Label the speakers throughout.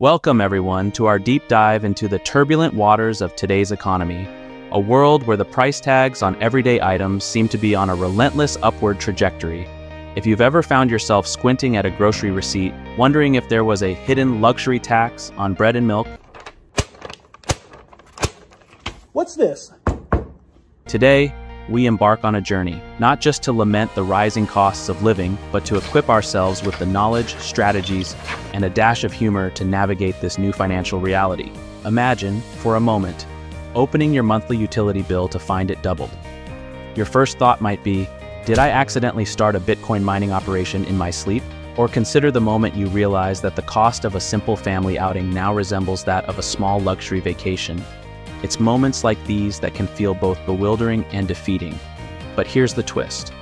Speaker 1: Welcome, everyone, to our deep dive into the turbulent waters of today's economy, a world where the price tags on everyday items seem to be on a relentless upward trajectory. If you've ever found yourself squinting at a grocery receipt, wondering if there was a hidden luxury tax on bread and milk,
Speaker 2: What's this?
Speaker 1: Today, we embark on a journey, not just to lament the rising costs of living, but to equip ourselves with the knowledge, strategies, and a dash of humor to navigate this new financial reality. Imagine, for a moment, opening your monthly utility bill to find it doubled. Your first thought might be, did I accidentally start a Bitcoin mining operation in my sleep? Or consider the moment you realize that the cost of a simple family outing now resembles that of a small luxury vacation it's moments like these that can feel both bewildering and defeating. But here's the twist.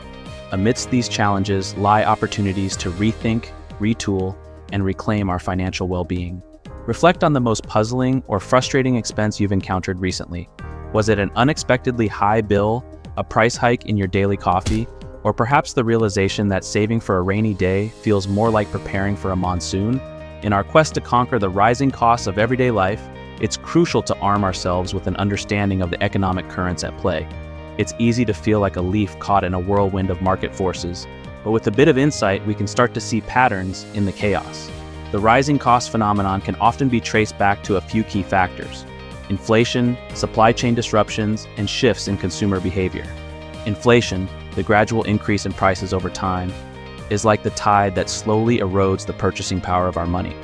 Speaker 1: Amidst these challenges lie opportunities to rethink, retool, and reclaim our financial well-being. Reflect on the most puzzling or frustrating expense you've encountered recently. Was it an unexpectedly high bill, a price hike in your daily coffee, or perhaps the realization that saving for a rainy day feels more like preparing for a monsoon? In our quest to conquer the rising costs of everyday life, it's crucial to arm ourselves with an understanding of the economic currents at play. It's easy to feel like a leaf caught in a whirlwind of market forces, but with a bit of insight, we can start to see patterns in the chaos. The rising cost phenomenon can often be traced back to a few key factors inflation, supply chain disruptions, and shifts in consumer behavior. Inflation, the gradual increase in prices over time, is like the tide that slowly erodes the purchasing power of our money.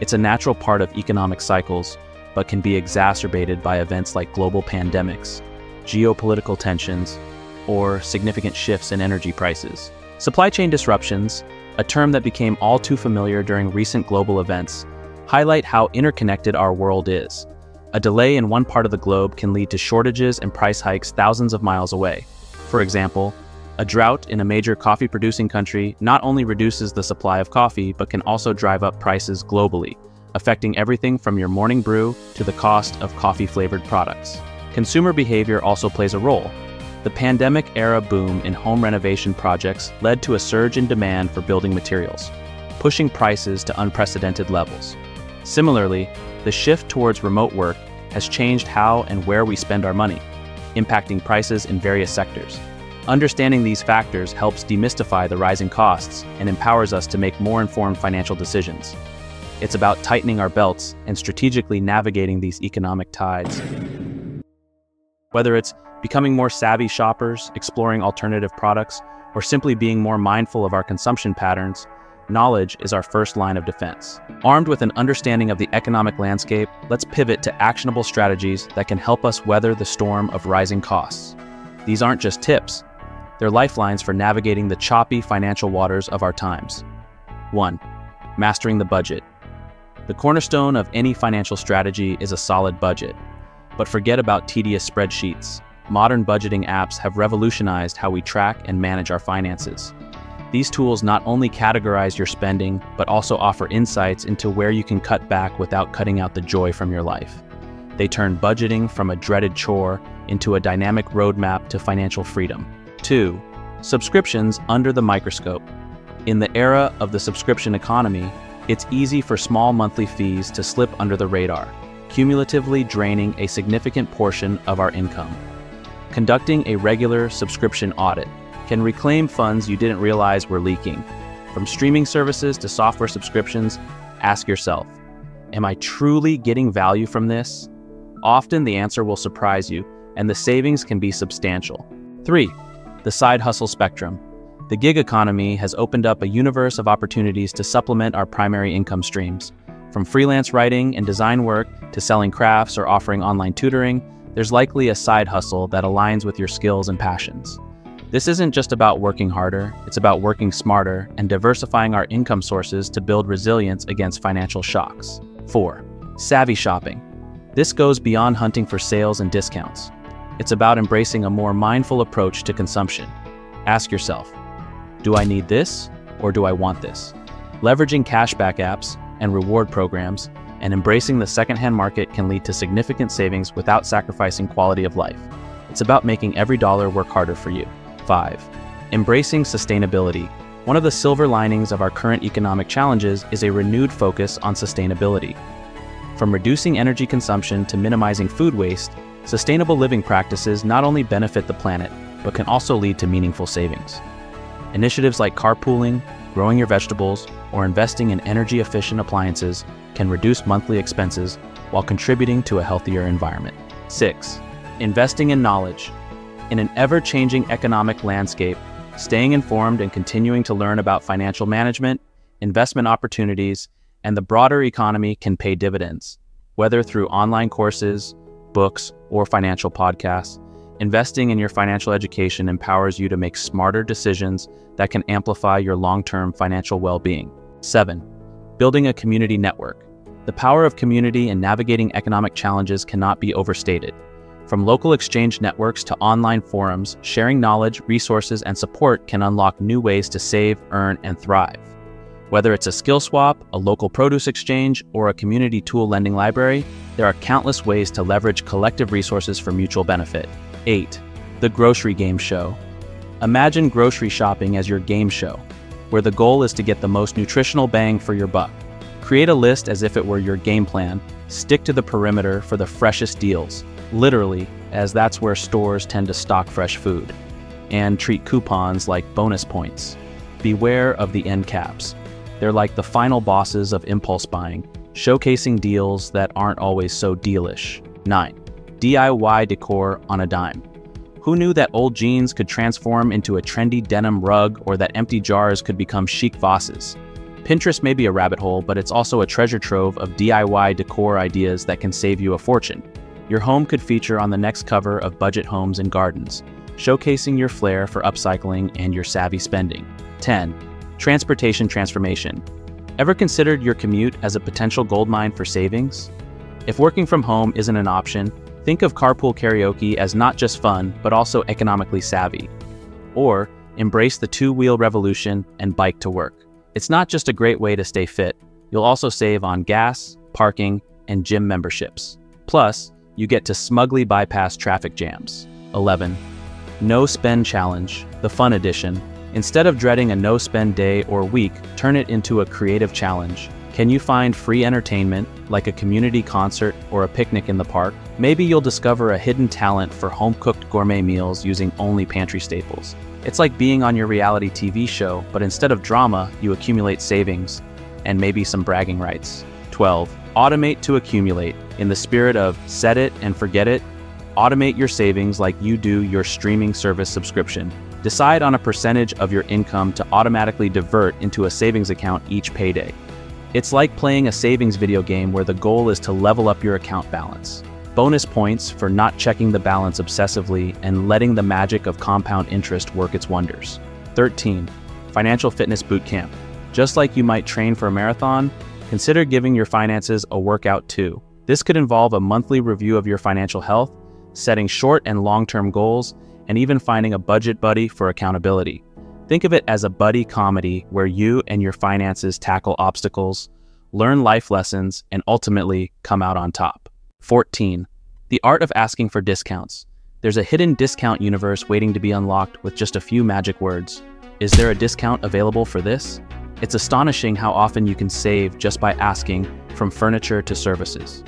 Speaker 1: It's a natural part of economic cycles but can be exacerbated by events like global pandemics, geopolitical tensions, or significant shifts in energy prices. Supply chain disruptions, a term that became all too familiar during recent global events, highlight how interconnected our world is. A delay in one part of the globe can lead to shortages and price hikes thousands of miles away. For example, a drought in a major coffee producing country not only reduces the supply of coffee, but can also drive up prices globally, affecting everything from your morning brew to the cost of coffee flavored products. Consumer behavior also plays a role. The pandemic era boom in home renovation projects led to a surge in demand for building materials, pushing prices to unprecedented levels. Similarly, the shift towards remote work has changed how and where we spend our money, impacting prices in various sectors. Understanding these factors helps demystify the rising costs and empowers us to make more informed financial decisions. It's about tightening our belts and strategically navigating these economic tides. Whether it's becoming more savvy shoppers, exploring alternative products, or simply being more mindful of our consumption patterns, knowledge is our first line of defense. Armed with an understanding of the economic landscape, let's pivot to actionable strategies that can help us weather the storm of rising costs. These aren't just tips, they're lifelines for navigating the choppy financial waters of our times. 1. Mastering the budget. The cornerstone of any financial strategy is a solid budget. But forget about tedious spreadsheets. Modern budgeting apps have revolutionized how we track and manage our finances. These tools not only categorize your spending, but also offer insights into where you can cut back without cutting out the joy from your life. They turn budgeting from a dreaded chore into a dynamic roadmap to financial freedom. 2. Subscriptions under the microscope. In the era of the subscription economy, it's easy for small monthly fees to slip under the radar, cumulatively draining a significant portion of our income. Conducting a regular subscription audit can reclaim funds you didn't realize were leaking. From streaming services to software subscriptions, ask yourself, am I truly getting value from this? Often the answer will surprise you, and the savings can be substantial. 3. The side hustle spectrum. The gig economy has opened up a universe of opportunities to supplement our primary income streams. From freelance writing and design work to selling crafts or offering online tutoring, there's likely a side hustle that aligns with your skills and passions. This isn't just about working harder, it's about working smarter and diversifying our income sources to build resilience against financial shocks. 4. Savvy shopping. This goes beyond hunting for sales and discounts. It's about embracing a more mindful approach to consumption. Ask yourself, do I need this or do I want this? Leveraging cashback apps and reward programs and embracing the secondhand market can lead to significant savings without sacrificing quality of life. It's about making every dollar work harder for you. 5. Embracing sustainability. One of the silver linings of our current economic challenges is a renewed focus on sustainability. From reducing energy consumption to minimizing food waste, sustainable living practices not only benefit the planet, but can also lead to meaningful savings. Initiatives like carpooling, growing your vegetables, or investing in energy efficient appliances can reduce monthly expenses while contributing to a healthier environment. 6. Investing in knowledge. In an ever changing economic landscape, Staying informed and continuing to learn about financial management, investment opportunities, and the broader economy can pay dividends. Whether through online courses, books, or financial podcasts, investing in your financial education empowers you to make smarter decisions that can amplify your long term financial well being. 7. Building a community network. The power of community in navigating economic challenges cannot be overstated. From local exchange networks to online forums, sharing knowledge, resources, and support can unlock new ways to save, earn, and thrive. Whether it's a skill swap, a local produce exchange, or a community tool lending library, there are countless ways to leverage collective resources for mutual benefit. 8. The Grocery Game Show. Imagine grocery shopping as your game show, where the goal is to get the most nutritional bang for your buck. Create a list as if it were your game plan, stick to the perimeter for the freshest deals, literally, as that's where stores tend to stock fresh food, and treat coupons like bonus points. Beware of the end caps. They're like the final bosses of impulse buying, showcasing deals that aren't always so dealish. 9. DIY decor on a dime. Who knew that old jeans could transform into a trendy denim rug or that empty jars could become chic vases? Pinterest may be a rabbit hole, but it's also a treasure trove of DIY decor ideas that can save you a fortune. Your home could feature on the next cover of Budget Homes and Gardens, showcasing your flair for upcycling and your savvy spending. 10. Transportation transformation. Ever considered your commute as a potential goldmine for savings? If working from home isn't an option, think of carpool karaoke as not just fun, but also economically savvy. Or embrace the two wheel revolution and bike to work. It's not just a great way to stay fit, you'll also save on gas, parking, and gym memberships. Plus, you get to smugly bypass traffic jams. 11. No Spend Challenge, the fun edition. Instead of dreading a no spend day or week, turn it into a creative challenge. Can you find free entertainment, like a community concert or a picnic in the park? Maybe you'll discover a hidden talent for home cooked gourmet meals using only pantry staples. It's like being on your reality TV show, but instead of drama, you accumulate savings and maybe some bragging rights. 12. Automate to accumulate. In the spirit of set it and forget it, automate your savings like you do your streaming service subscription. Decide on a percentage of your income to automatically divert into a savings account each payday. It's like playing a savings video game where the goal is to level up your account balance. Bonus points for not checking the balance obsessively and letting the magic of compound interest work its wonders. 13. Financial Fitness Bootcamp. Just like you might train for a marathon, Consider giving your finances a workout too. This could involve a monthly review of your financial health, setting short and long term goals, and even finding a budget buddy for accountability. Think of it as a buddy comedy where you and your finances tackle obstacles, learn life lessons, and ultimately come out on top. 14. The art of asking for discounts. There's a hidden discount universe waiting to be unlocked with just a few magic words. Is there a discount available for this? It's astonishing how often you can save just by asking, from furniture to services.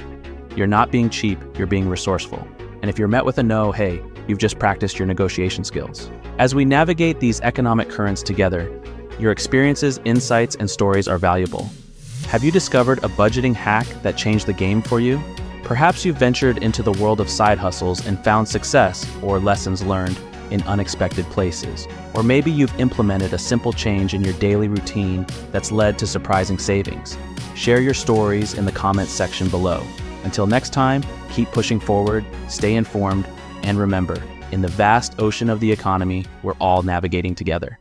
Speaker 1: You're not being cheap, you're being resourceful. And if you're met with a no, hey, you've just practiced your negotiation skills. As we navigate these economic currents together, your experiences, insights, and stories are valuable. Have you discovered a budgeting hack that changed the game for you? Perhaps you've ventured into the world of side hustles and found success or lessons learned in unexpected places. Or maybe you've implemented a simple change in your daily routine that's led to surprising savings. Share your stories in the comments section below. Until next time, keep pushing forward, stay informed, and remember, in the vast ocean of the economy, we're all navigating together.